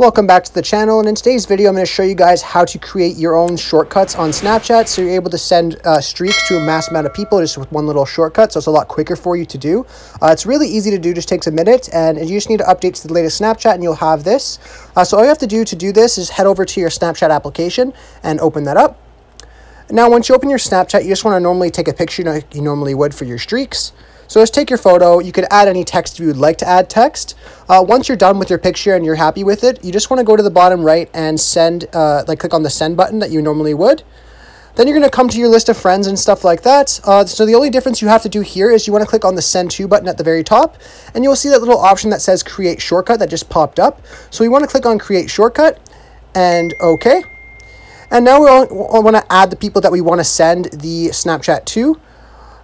Welcome back to the channel and in today's video I'm going to show you guys how to create your own shortcuts on Snapchat so you're able to send uh, streaks to a mass amount of people just with one little shortcut so it's a lot quicker for you to do. Uh, it's really easy to do, just takes a minute and you just need to update to the latest Snapchat and you'll have this. Uh, so all you have to do to do this is head over to your Snapchat application and open that up. Now once you open your Snapchat you just want to normally take a picture like you normally would for your streaks. So just take your photo. You could add any text if you would like to add text. Uh, once you're done with your picture and you're happy with it, you just want to go to the bottom right and send, uh, like click on the send button that you normally would. Then you're going to come to your list of friends and stuff like that. Uh, so the only difference you have to do here is you want to click on the send to button at the very top and you'll see that little option that says create shortcut that just popped up. So we want to click on create shortcut and okay. And now we want to add the people that we want to send the Snapchat to.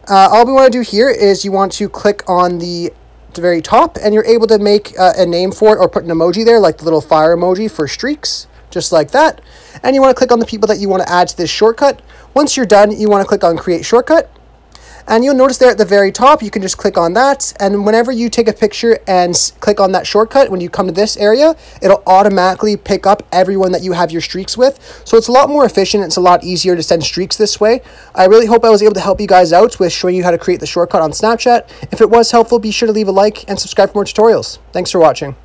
Uh, all we want to do here is you want to click on the, very top and you're able to make uh, a name for it or put an emoji there like the little fire emoji for streaks just like that. And you want to click on the people that you want to add to this shortcut. Once you're done you want to click on create shortcut and you'll notice there at the very top, you can just click on that. And whenever you take a picture and click on that shortcut, when you come to this area, it'll automatically pick up everyone that you have your streaks with. So it's a lot more efficient. It's a lot easier to send streaks this way. I really hope I was able to help you guys out with showing you how to create the shortcut on Snapchat. If it was helpful, be sure to leave a like and subscribe for more tutorials. Thanks for watching.